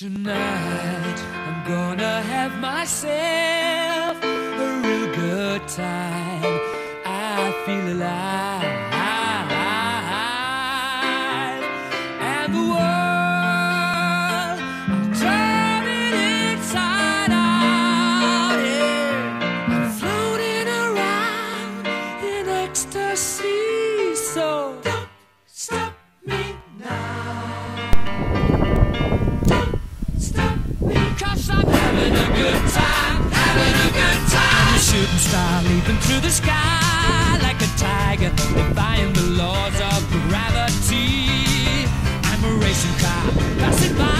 Tonight, I'm gonna have myself a real good time. I feel alive. And the world, turning inside out. Yeah. I'm floating around in ecstasy. star leaping through the sky like a tiger, defying the laws of gravity. I'm a racing car passing by.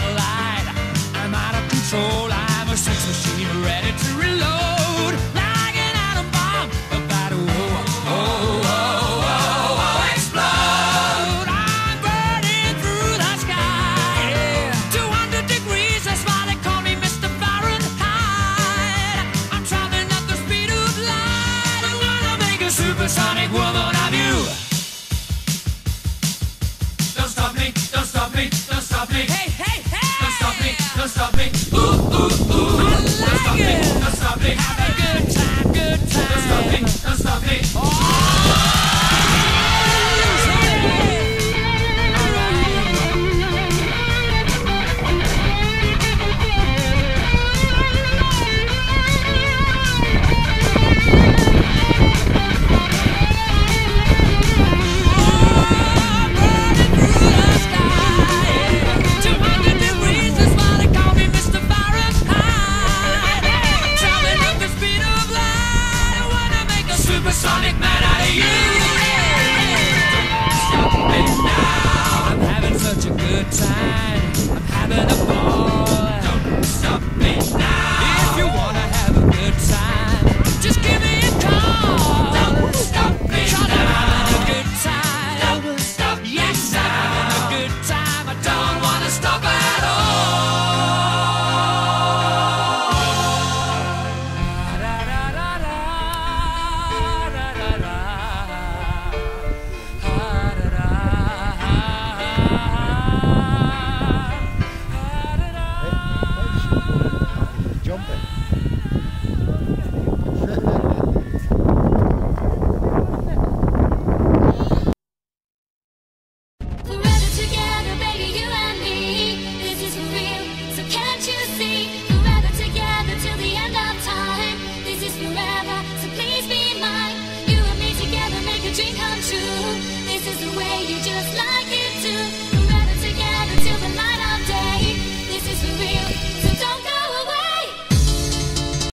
supersonic world on a view. Don't stop me, don't stop me, don't stop me. Hey, hey, hey! Don't stop me, don't stop me. Ooh, ooh, ooh. I like don't stop it. me, don't stop me. supersonic man out of you. Stop me now. I'm having such a good time. I'm having a ball. Don't stop me now. If you wanna have a good time, just give me a call. Don't stop me Cause now. I'm having a good time. Don't stop yes, now. I'm having a good time. I don't wanna stop.